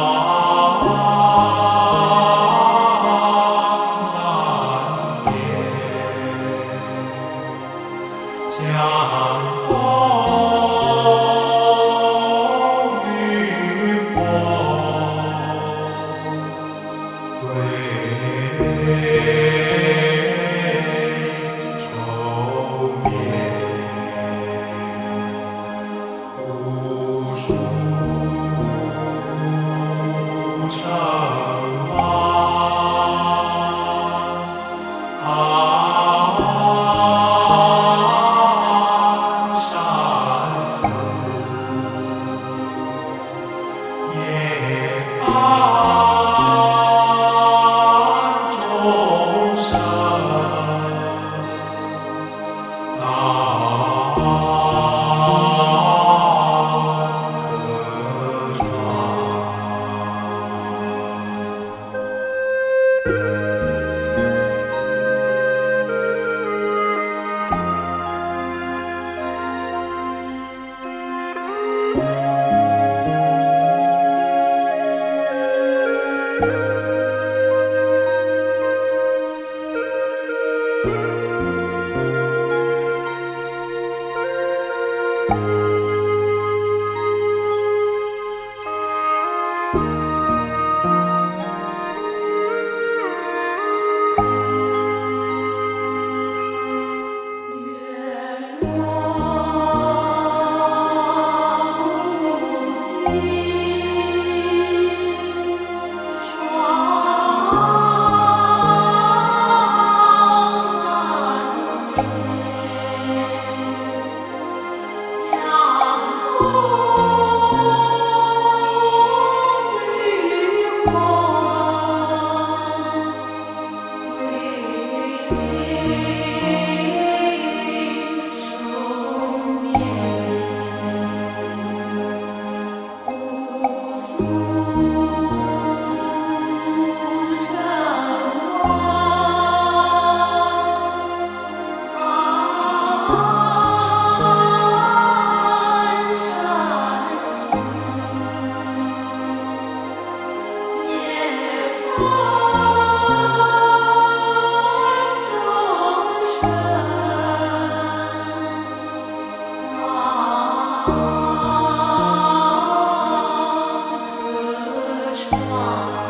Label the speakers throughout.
Speaker 1: Amen. 是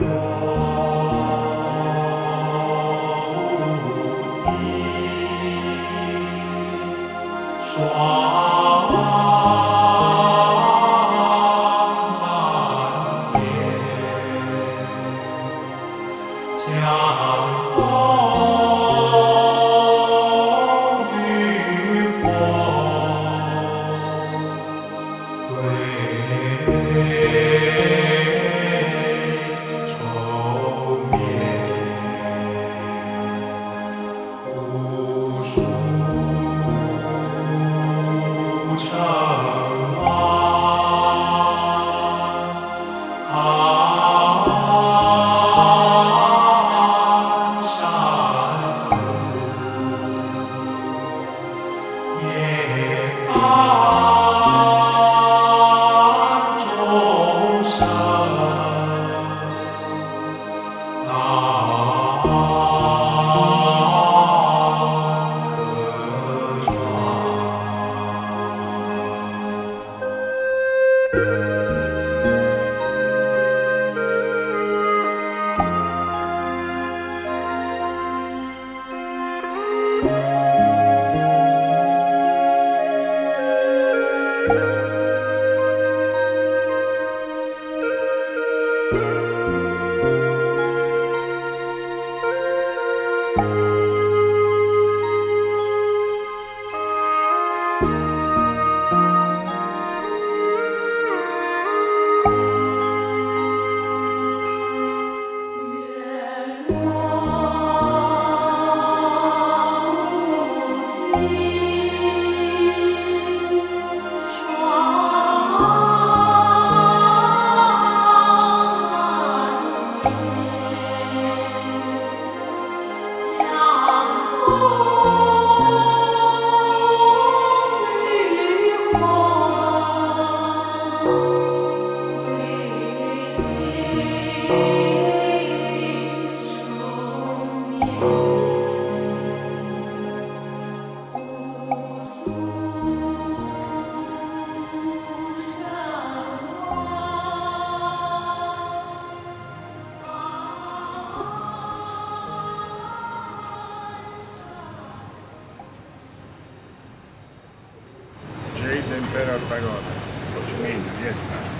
Speaker 1: 若无你，霜满天。将。tego, to sumieniu, jedno.